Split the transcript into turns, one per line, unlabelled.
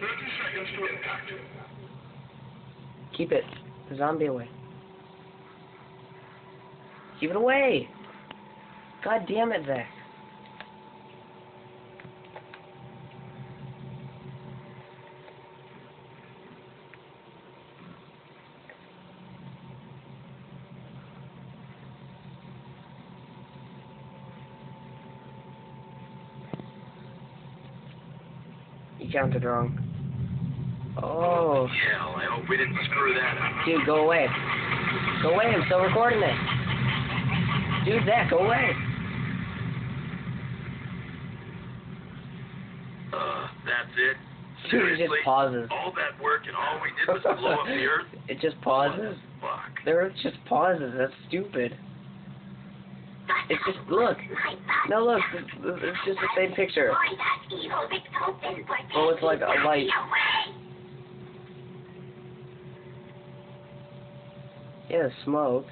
30 seconds to impact.
Keep it. The zombie away. Keep it away! God damn it, Zach. You counted wrong. Oh.
Hell, I hope we didn't screw that up.
Dude, go away. Go away, I'm still recording this. Dude, Zach, go away.
Uh, that's it?
Dude, it just pauses.
All that work and all we did was blow up the earth?
It just pauses.
Fuck.
The earth just pauses. That's stupid. It's just, look. No, look. It's, it's just the same picture. Oh, it's like a light. Yeah, smoke.